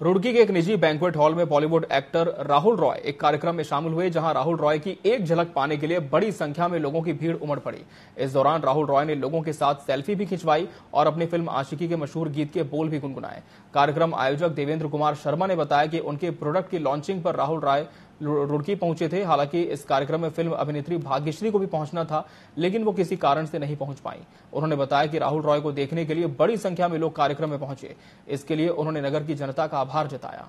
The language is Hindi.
रुड़की के एक निजी बैंकवेट हॉल में बॉलीवुड एक्टर राहुल रॉय एक कार्यक्रम में शामिल हुए, जहाँ राहुल रॉय की एक झलक पाने के लिए बड़ी संख्या में लोगों की भीड़ उमड़ पड़ी। इस दौरान राहुल रॉय ने लोगों के साथ सेल्फी भी खिंचवाई और अपनी फ़िल्म आशिकी के मशहूर गीत के बोल भी गुनगुनाए। कार्यक्रम आयोजक देवेंद्र कुमार शर्मा ने बताया कि उनके प्रोडक्ट की लॉन्चिंग पर राहुल रॉय रुड़की पहुँचे थे। हालाँकि इस कार्यक्रम में फ़िल्म अभिनेत्री भाग्यश्री को भी पहुँचना था, लेकिन वो किसी कारण से नहीं पहुँच पाई। उन्होंने बताया कि राहुल रॉय को देखने के लिए बड़ी संख्या में लोग कार्यक्रम में पहुँचे। इसके लिए उन्होंने नगर की जनता का आभार जताया।